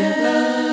fails.